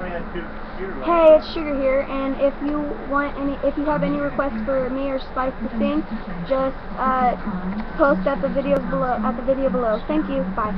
Hey, it's Sugar here, and if you want any, if you have any requests for me or Spice to sing, just uh, post at the videos below, at the video below. Thank you. Bye.